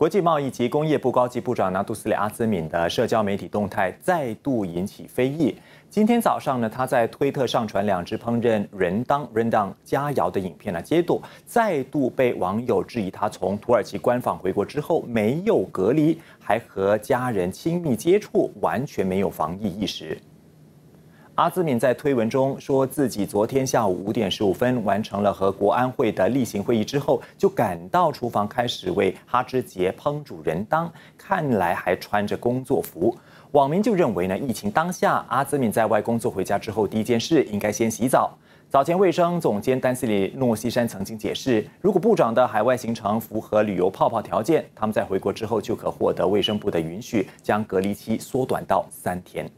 国际贸易及工业部高级部长拿杜斯里阿兹敏的社交媒体动态再度引起非议。今天早上呢，他在推特上传两支烹饪人当人当佳肴的影片呢，接度再度被网友质疑他从土耳其官访回国之后没有隔离，还和家人亲密接触，完全没有防疫意识。阿兹敏在推文中说自己昨天下午五点十五分完成了和国安会的例行会议之后，就赶到厨房开始为哈芝杰烹煮人当，看来还穿着工作服。网民就认为呢，疫情当下，阿兹敏在外工作回家之后第一件事应该先洗澡。早前卫生总监丹斯里诺西山曾经解释，如果部长的海外行程符合旅游泡泡条件，他们在回国之后就可获得卫生部的允许，将隔离期缩短到三天。